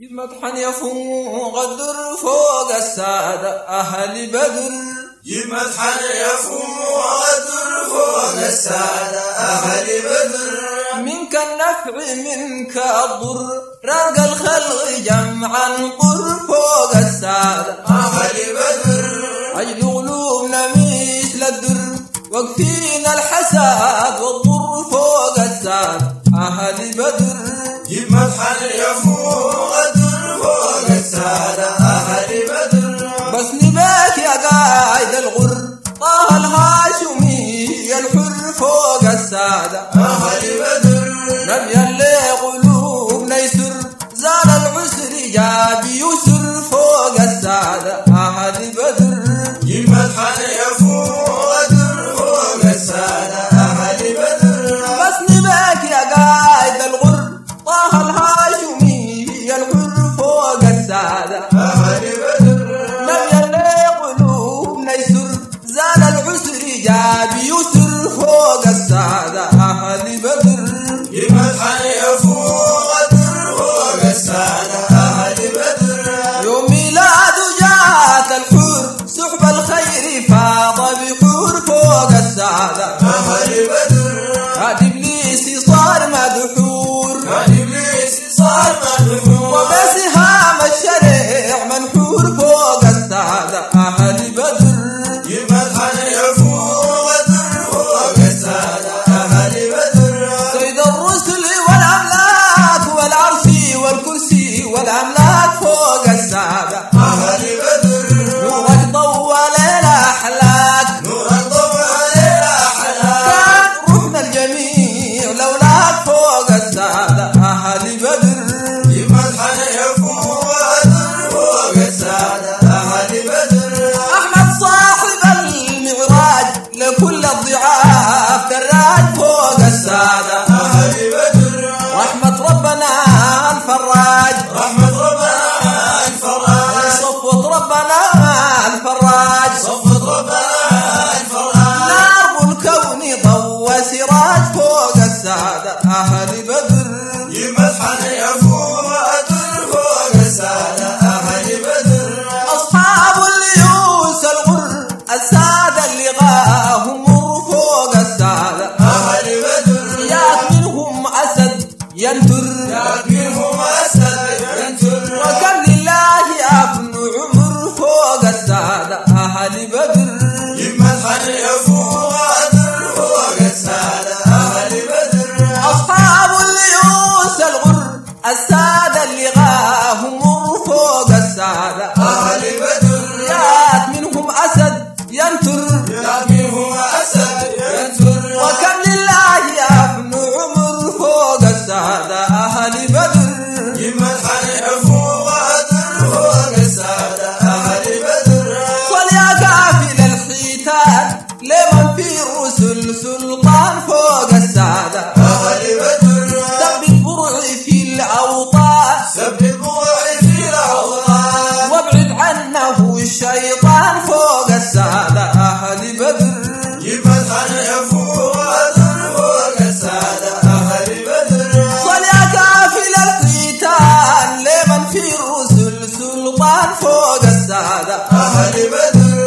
إذ مدحا يفوق الدر فوق السادة أهل بدر. إذ مدحا يفوق الدر فوق السادة أهل بدر. منك النفع منك الضر. راق الخلق جمعا قر فوق السادة أهل بدر. أجل غلوبنا مثل الدر وقفينا الحساد على أهل بدر. بس نبات يا قاعد الغر. طه الهاشمي الحر فوق السادة. الخير الجبال فوق السادة. رحمة ربنا الفراج. رحمة ربنا الفراج. صفوة ربنا الفراج. صفوة ربنا الفراج. زال فوق السادة أهل بدر.